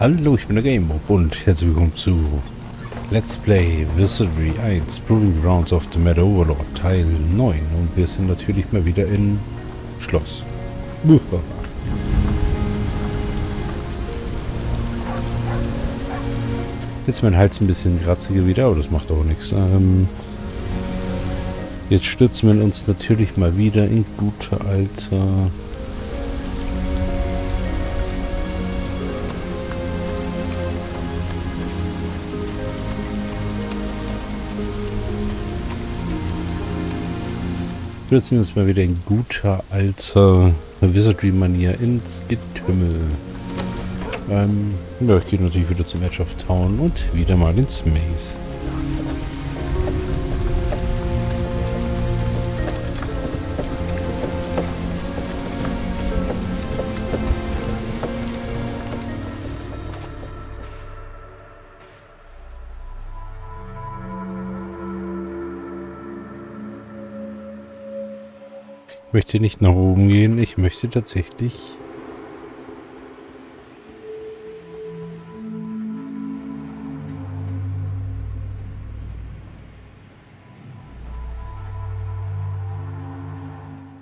Hallo, ich bin der Gamemob und herzlich willkommen zu Let's Play Wizardry 1 Proving Grounds of the Meta Overlord Teil 9 und wir sind natürlich mal wieder in Schloss. Jetzt mein Hals ein bisschen kratziger wieder, aber das macht auch nichts. Ähm, jetzt stürzen wir uns natürlich mal wieder in gute alte stürzen wir uns mal wieder in guter alter Wizardry-Manier ins Getümmel. Ähm, ja, ich gehe natürlich wieder zum Edge of Town und wieder mal ins Maze. Möchte nicht nach oben gehen, ich möchte tatsächlich...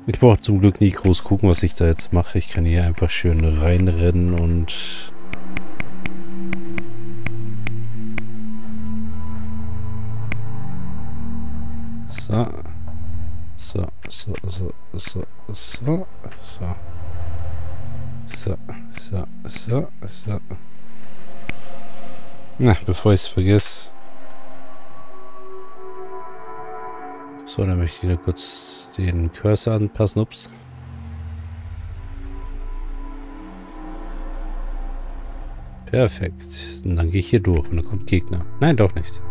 Ich brauche zum Glück nicht groß gucken, was ich da jetzt mache. Ich kann hier einfach schön reinrennen und... so, so, so, so, so. So, so, so. Na, bevor ich es vergesse. So, dann möchte ich nur kurz den Cursor anpassen. Ups. Perfekt. Und dann gehe ich hier durch und dann kommt Gegner. Nein, doch nicht.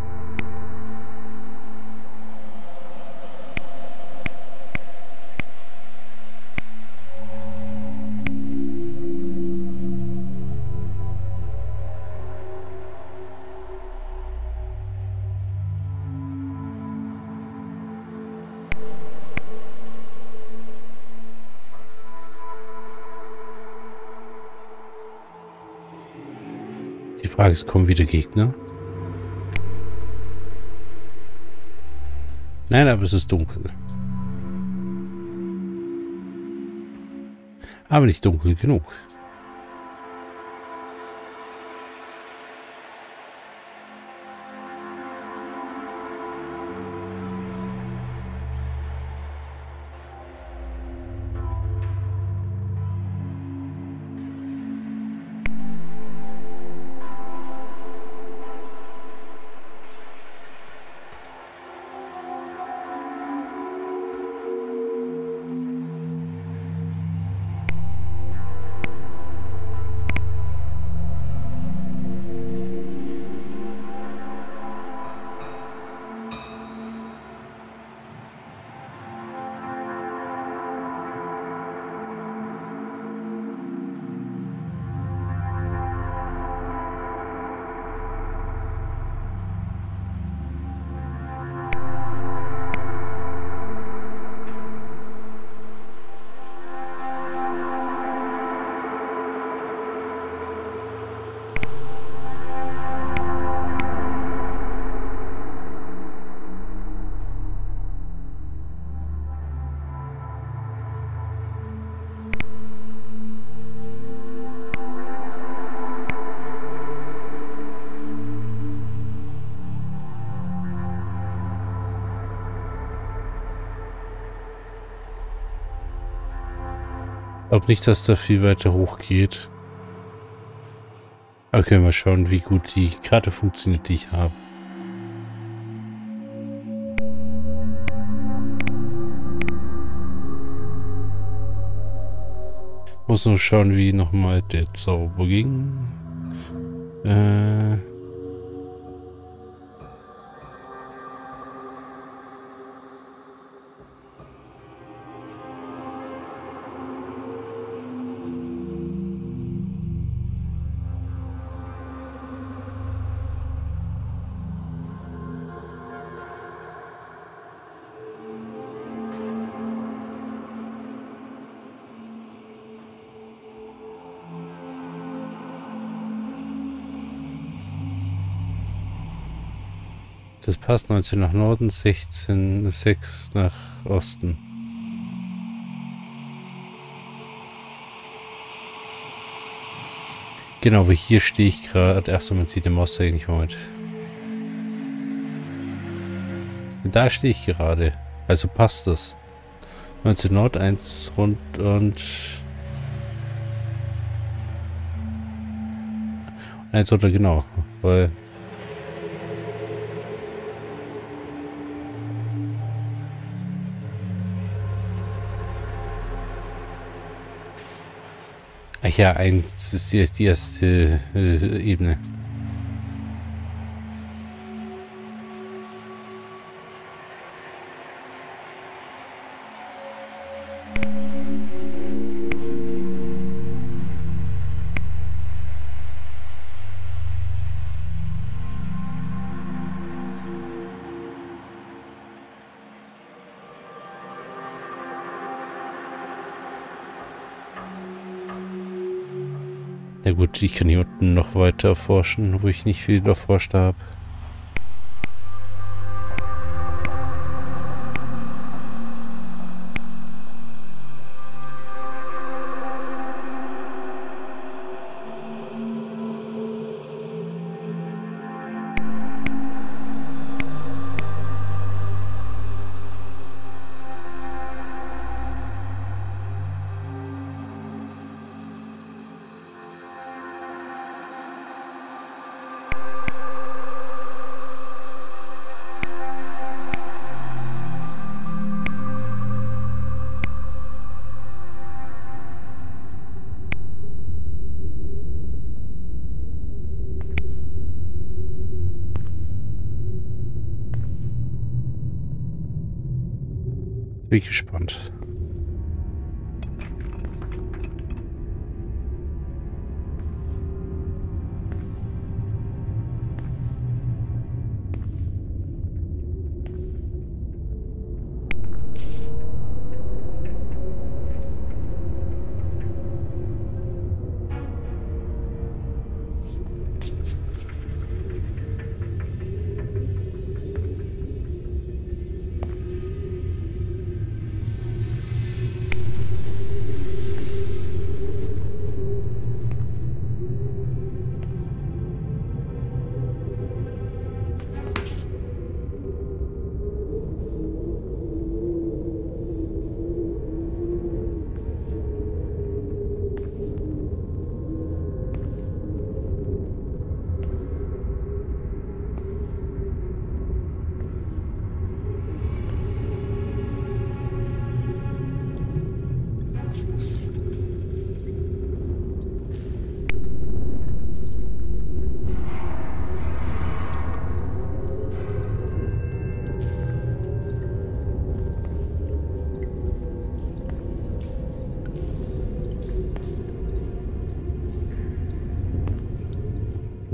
Ist, kommen wieder Gegner? Nein, aber es ist dunkel. Aber nicht dunkel genug. Glaube nicht, dass da viel weiter hoch geht. Okay, mal schauen, wie gut die Karte funktioniert, die ich habe. Muss nur schauen, wie nochmal der Zauber ging. Äh... Das passt 19 nach Norden, 16, 6 nach Osten. Genau, aber hier stehe ich gerade. Achso, man sieht den Monster nicht. Moment. Da stehe ich gerade. Also passt das. 19 Nord, 1 rund und... 1 runter, genau. Weil... Ach ja, 1 ist die, die erste äh, Ebene. Na gut, ich kann hier unten noch weiter erforschen, wo ich nicht viel erforscht habe.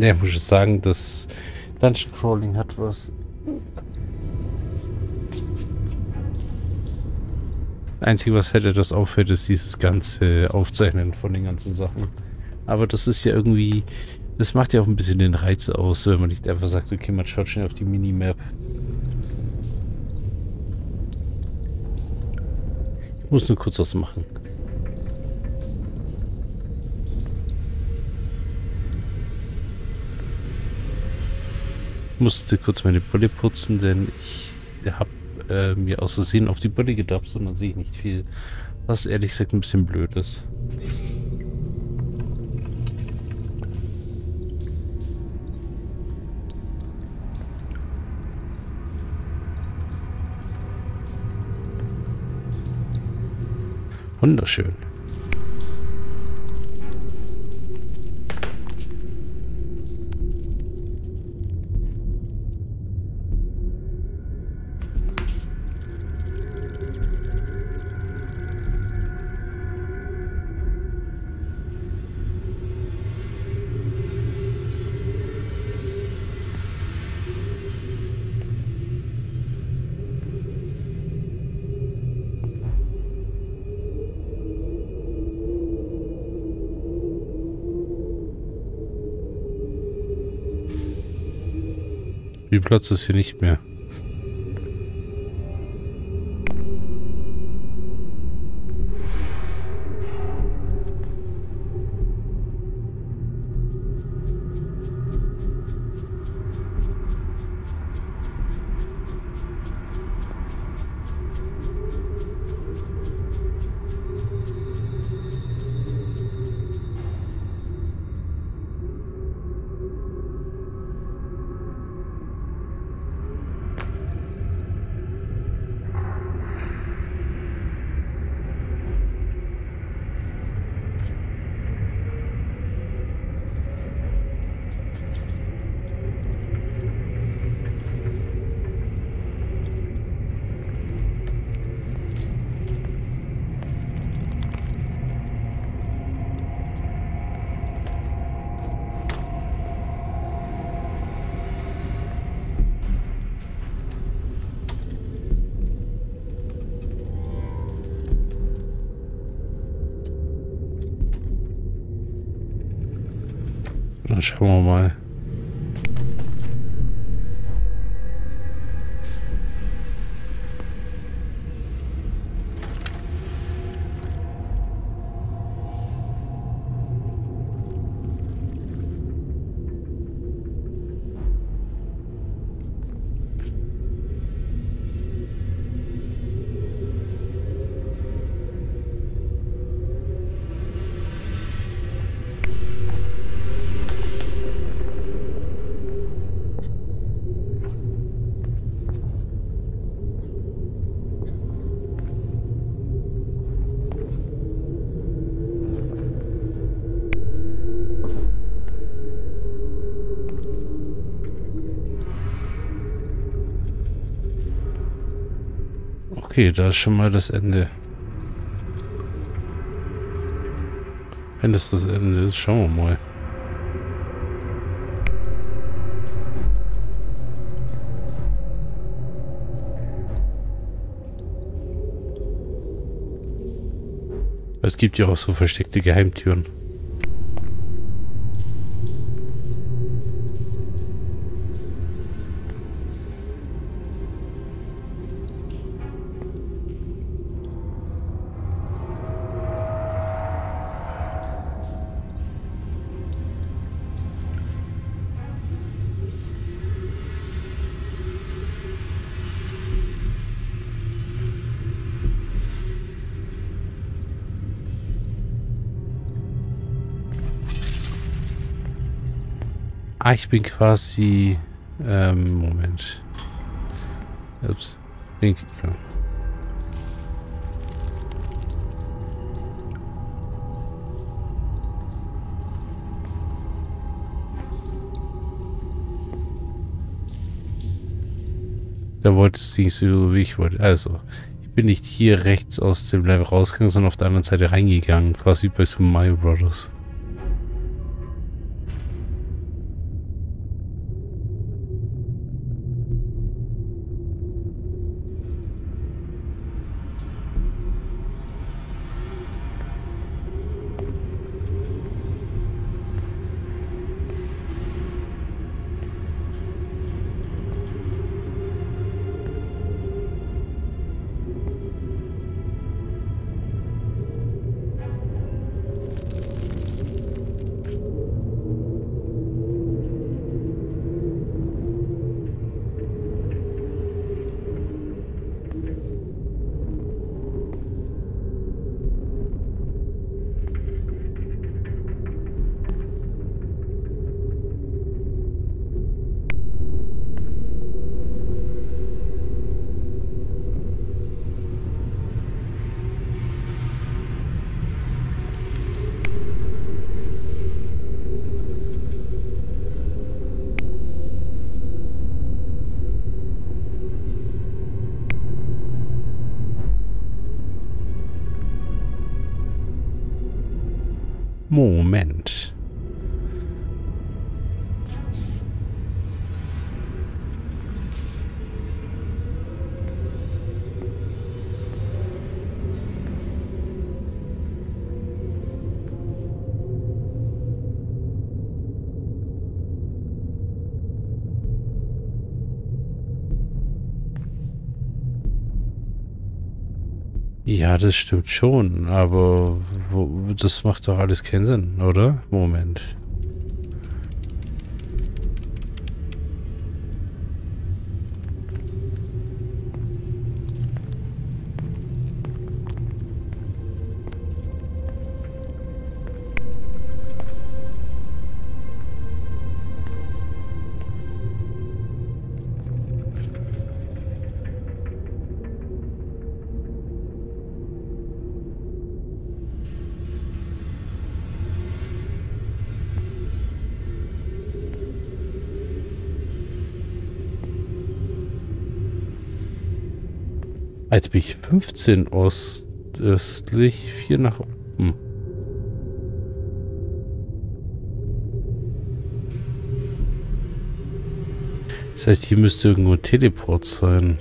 Ja, muss ich sagen, das Dungeon Crawling hat was. Das Einzige, was hätte das auffällt, ist dieses ganze Aufzeichnen von den ganzen Sachen. Aber das ist ja irgendwie, das macht ja auch ein bisschen den Reiz aus, wenn man nicht einfach sagt, okay, man schaut schnell auf die Minimap. Ich muss nur kurz was machen. Musste kurz meine Brille putzen, denn ich habe äh, mir aus Versehen auf die Brille gedapst und dann sehe ich nicht viel. Was ehrlich gesagt ein bisschen blöd ist. Wunderschön. Platz ist hier nicht mehr. Dann schauen wir Okay, da ist schon mal das Ende. Wenn das das Ende ist, schauen wir mal. Es gibt ja auch so versteckte Geheimtüren. Ich bin quasi... Ähm, Moment. Ups. Bin, ja. Da wollte es nicht so, wie ich wollte. Also, ich bin nicht hier rechts aus dem Level rausgegangen, sondern auf der anderen Seite reingegangen. Quasi bei Super Mario Brothers. Moment. Ja, das stimmt schon, aber das macht doch alles keinen Sinn, oder? Moment. Als bin ich 15 ostöstlich, 4 nach oben. Das heißt, hier müsste irgendwo ein Teleport sein.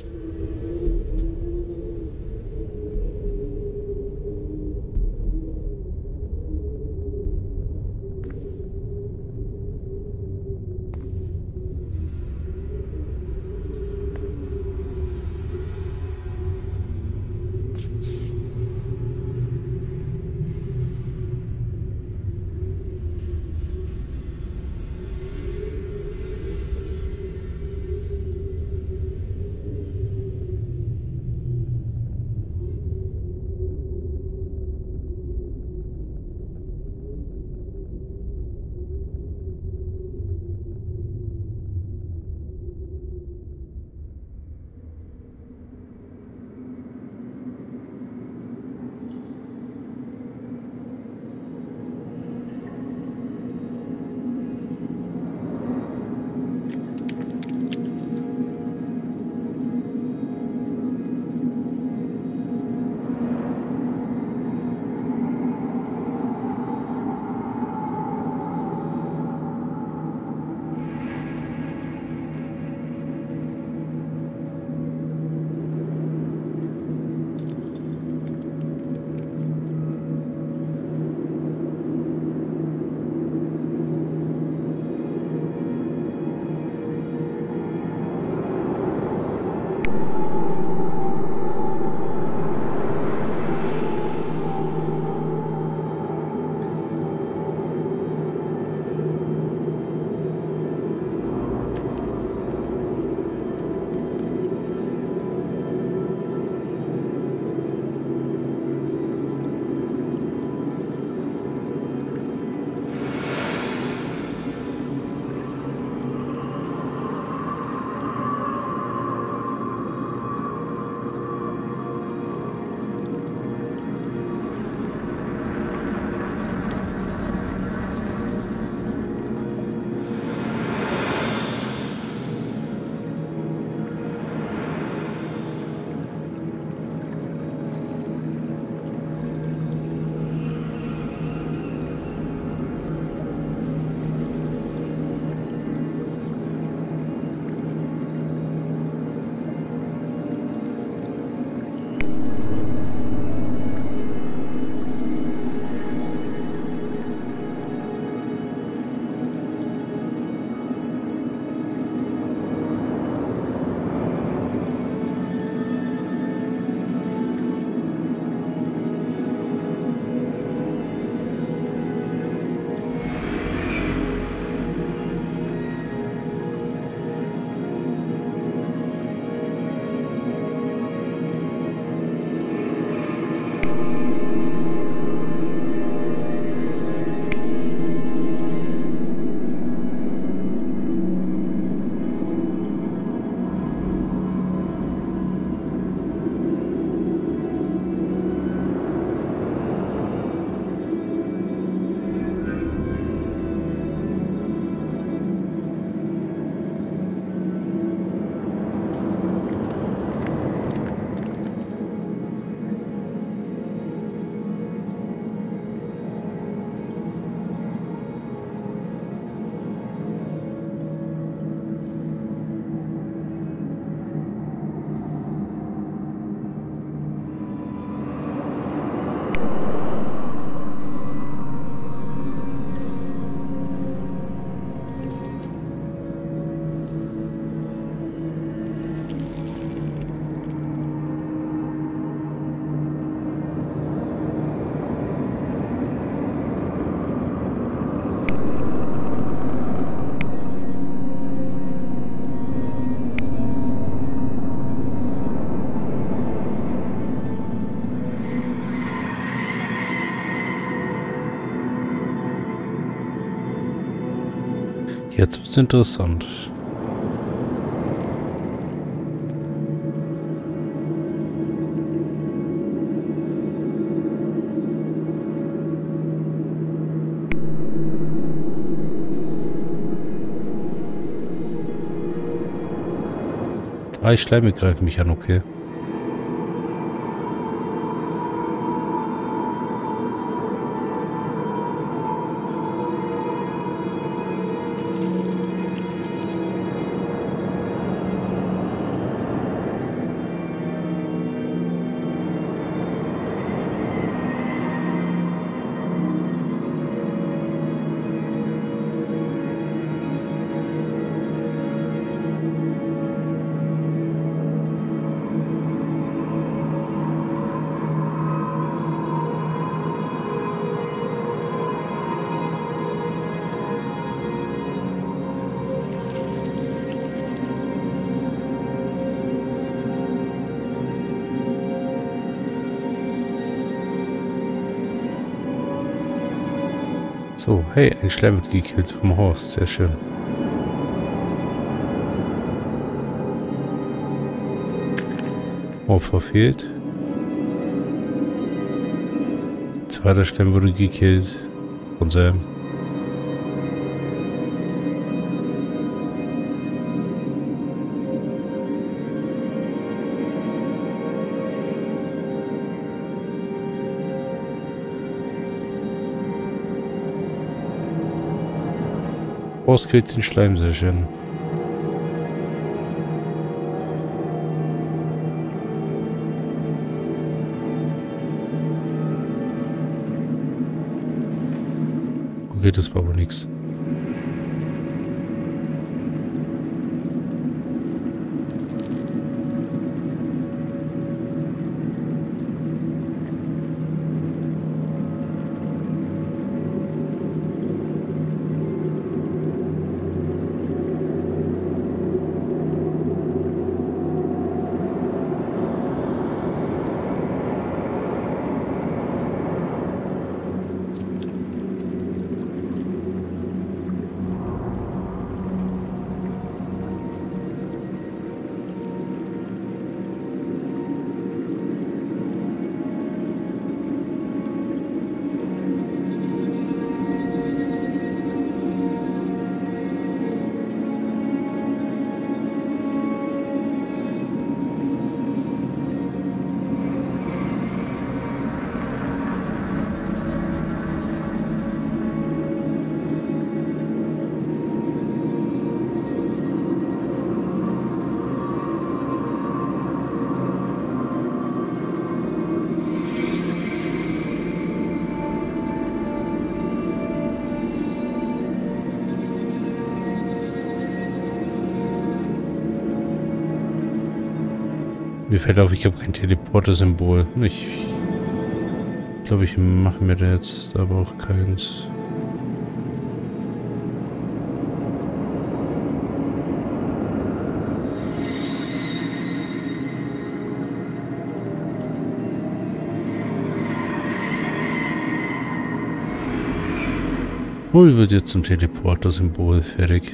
Jetzt wird's interessant. Drei Schleime greifen mich an, okay. Hey, ein Schleim wird gekillt vom Horst. Sehr schön. Opfer fehlt. Zweiter Schleim wurde gekillt von Sam. Rauskillt den Schleim, sehr schön. Okay, das war wohl nichts. Fällt auf, ich habe kein Teleporter-Symbol. Ich glaube, ich mache mir da jetzt aber auch keins. Wohl wird jetzt zum Teleporter-Symbol fertig.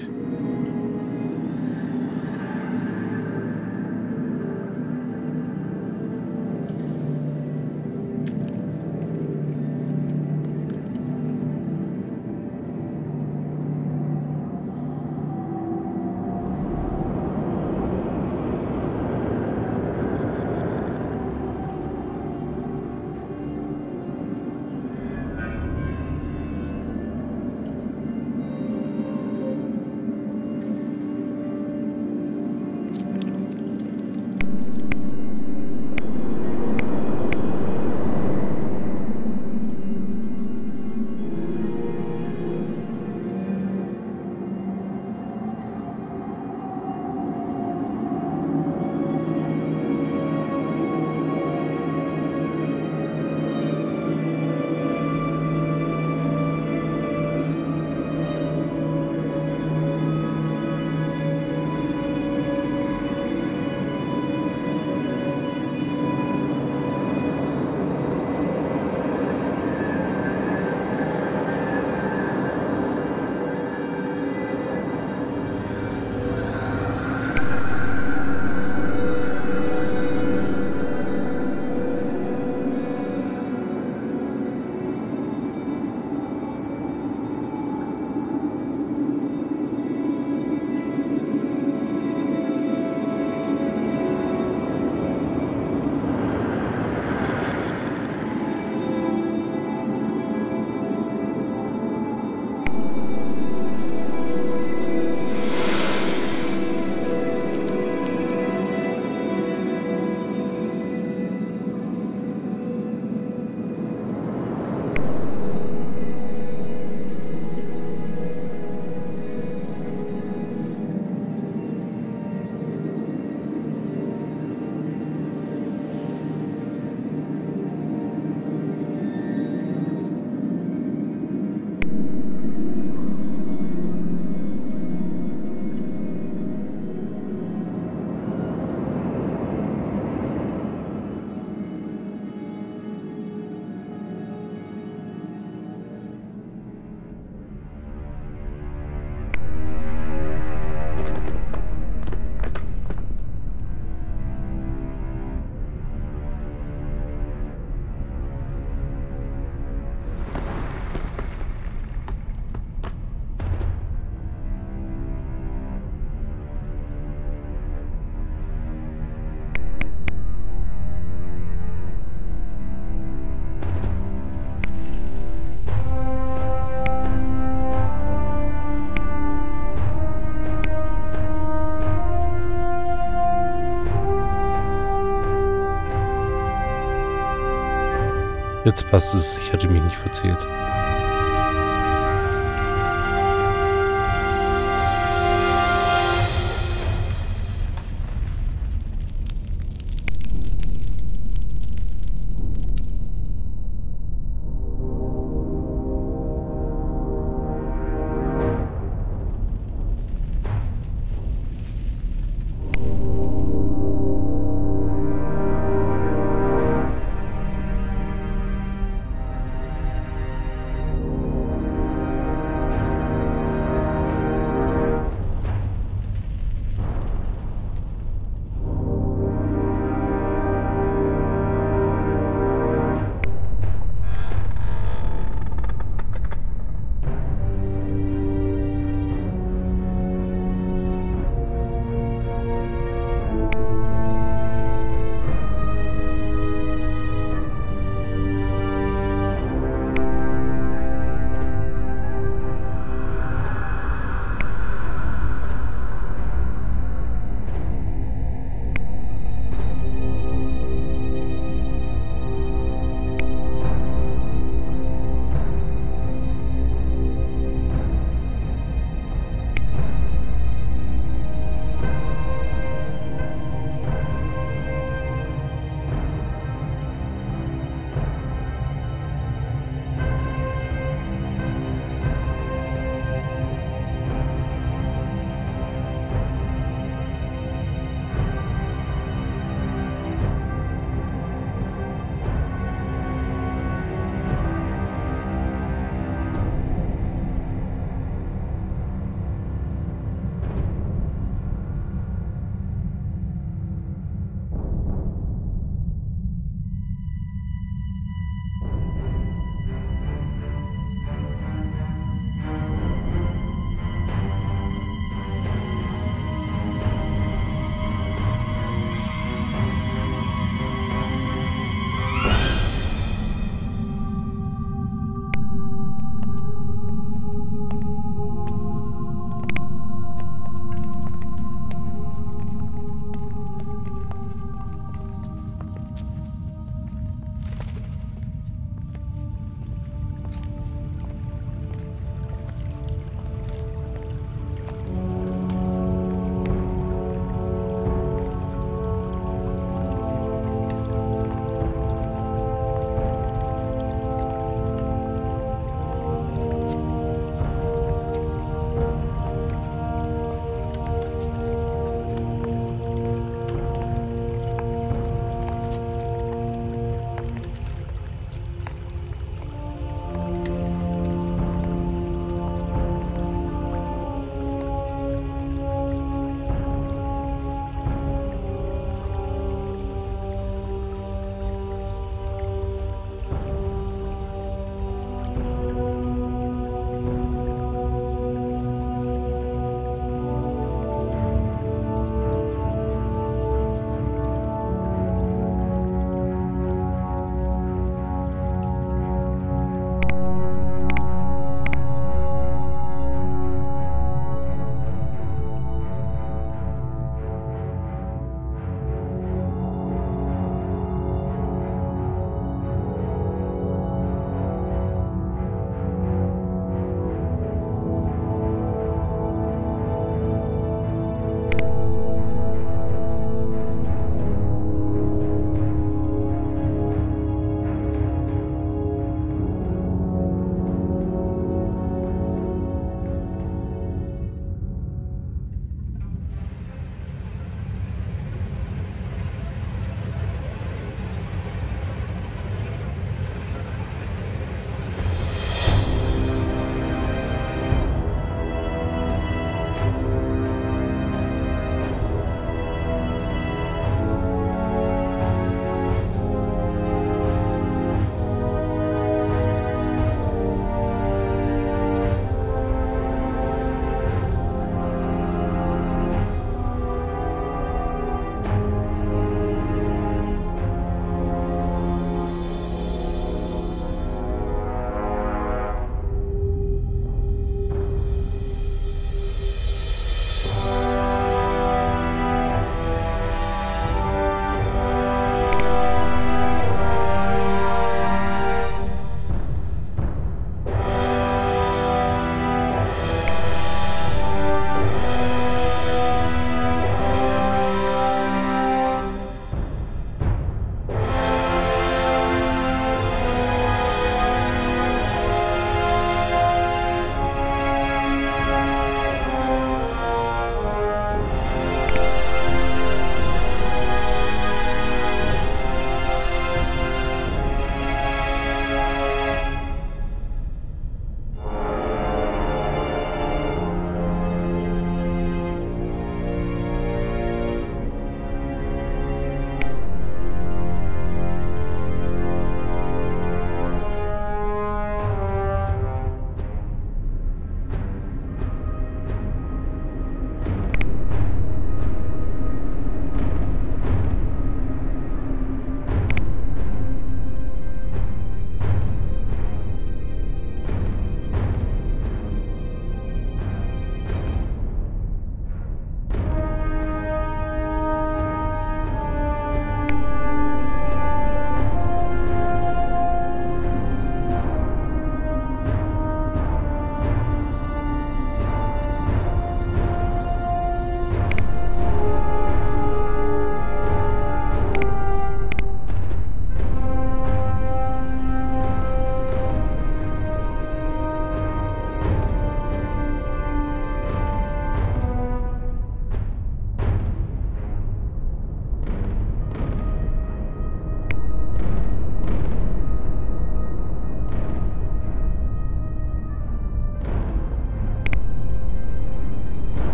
Jetzt passt es. Ich hatte mich nicht verzählt.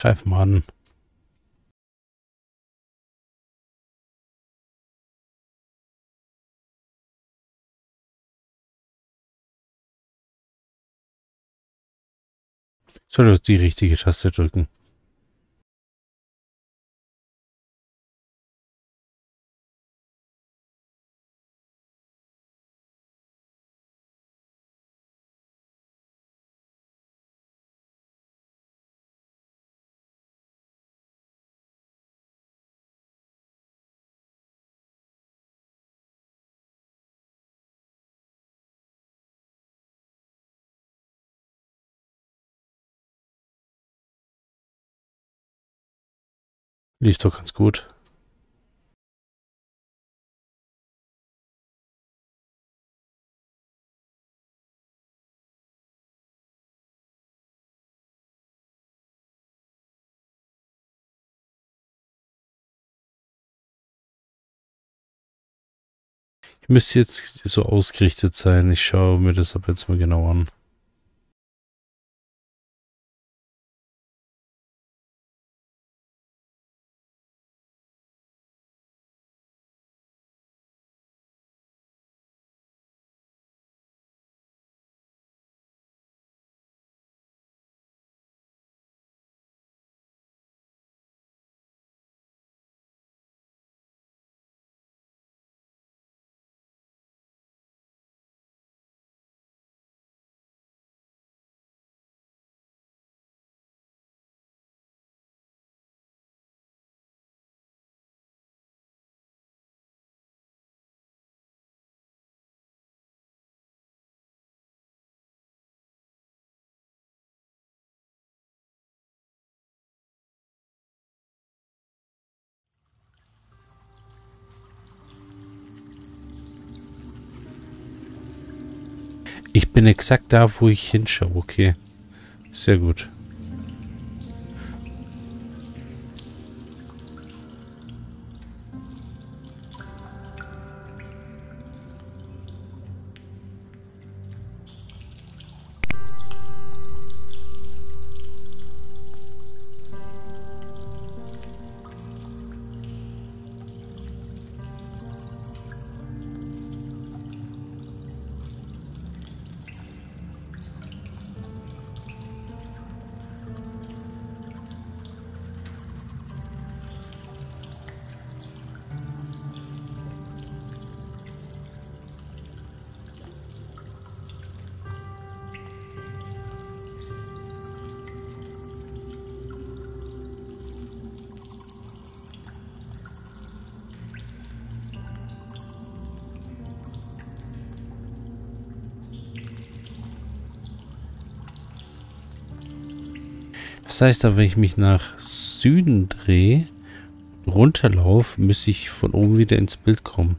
Greif mal an. Soll doch die richtige Taste drücken. Lief doch ganz gut. Ich müsste jetzt so ausgerichtet sein. Ich schaue mir das aber jetzt mal genau an. Ich bin exakt da, wo ich hinschaue. Okay. Sehr gut. Das heißt aber, wenn ich mich nach Süden drehe, runterlaufe, müsste ich von oben wieder ins Bild kommen.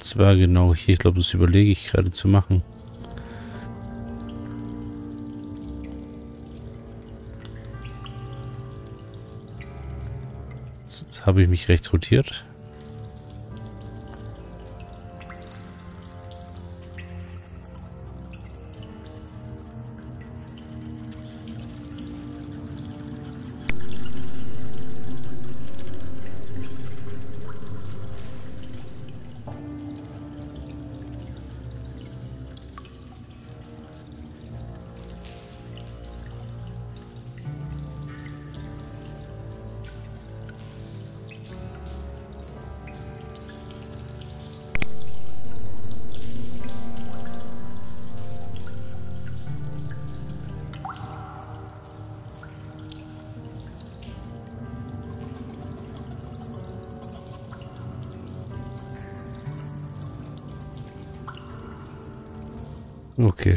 Zwar genau hier, ich glaube, das überlege ich gerade zu machen. Habe ich mich rechts rotiert. Okay,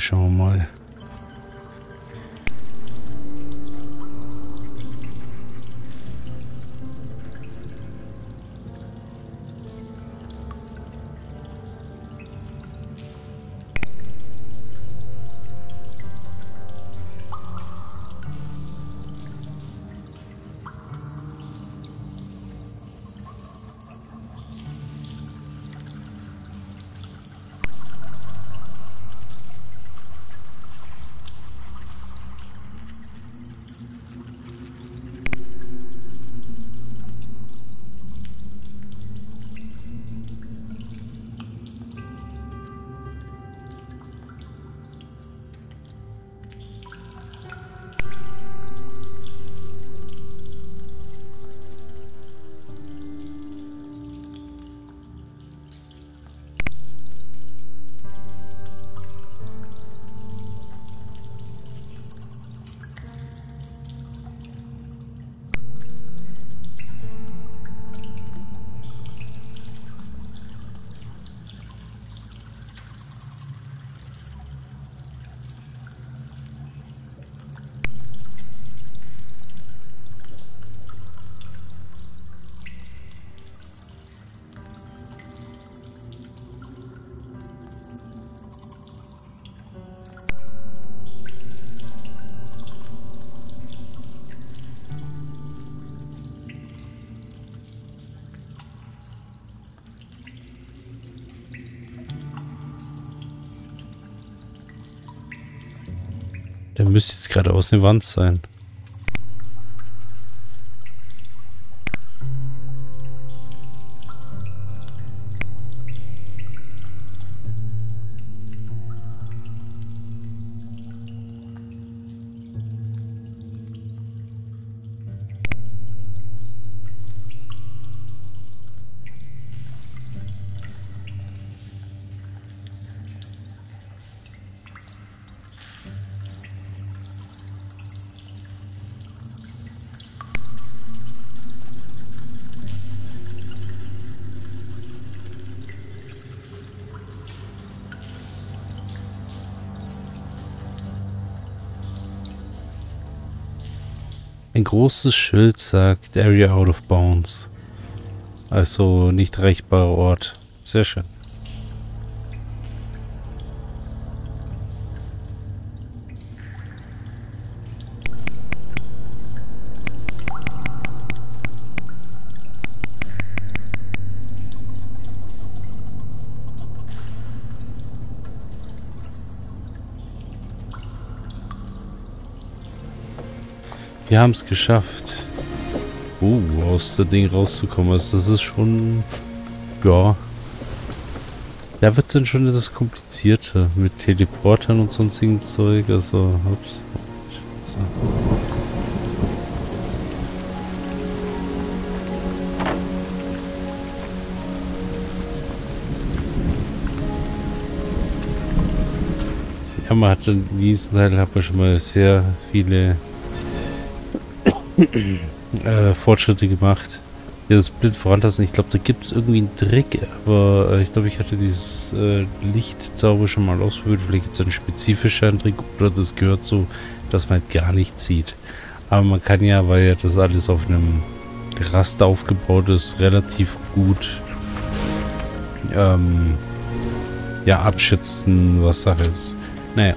müsste jetzt gerade aus der Wand sein. Ein großes Schild sagt Area out of bounds. Also nicht erreichbarer Ort. Sehr schön. Wir haben es geschafft. Uh, aus der Ding rauszukommen. Also das ist schon... Ja. Da wird es dann schon etwas komplizierter. Mit Teleportern und sonstigen Zeug. Also, ups. So. Ja, man hat in diesem Teil hat man schon mal sehr viele äh, Fortschritte gemacht. Ja, das blind vorantasten. Ich glaube, da gibt es irgendwie einen Trick, aber äh, ich glaube, ich hatte dieses äh, Lichtzauber schon mal ausprobiert. Vielleicht gibt es einen spezifischen Trick oder das gehört so, dass man halt gar nichts sieht. Aber man kann ja, weil ja das alles auf einem Raster aufgebaut ist, relativ gut ähm, ja, abschätzen, was Sache ist. Naja.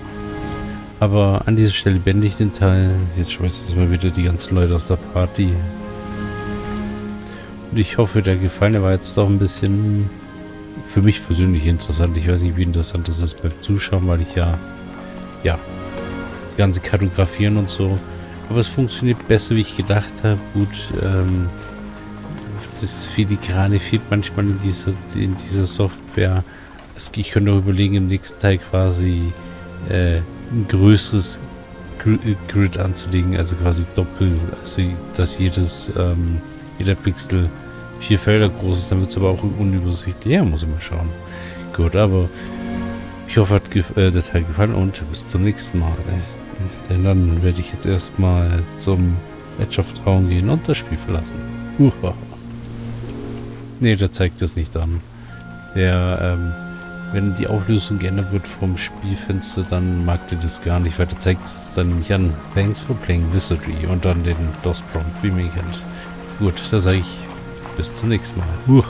Aber an dieser Stelle beende ich den Teil. Jetzt schmeiße ich mal wieder die ganzen Leute aus der Party. Und ich hoffe, der Gefallen der war jetzt doch ein bisschen für mich persönlich interessant. Ich weiß nicht, wie interessant das ist beim Zuschauen, weil ich ja, ja, ganze Kartografieren und so. Aber es funktioniert besser, wie ich gedacht habe. Gut, ähm, das Filigrane fehlt manchmal in dieser, in dieser Software. Ich könnte auch überlegen, im nächsten Teil quasi äh, größeres Grid anzulegen, also quasi doppelt, also dass jedes, ähm, jeder Pixel vier Felder groß ist, dann wird es aber auch unübersichtlich. Ja, muss ich mal schauen. Gut, aber ich hoffe, hat äh, der Teil gefallen und bis zum nächsten Mal. Denn dann werde ich jetzt erstmal zum Edge of Town gehen und das Spiel verlassen. Uha. Ne, der zeigt das nicht an. Der, ähm, wenn die Auflösung geändert wird vom Spielfenster, dann mag der das gar nicht, weil der zeigt es dann nämlich an. Thanks for playing Wizardry und dann den DOS-Prompt, wie mir kennt. Gut, da sage ich bis zum nächsten Mal.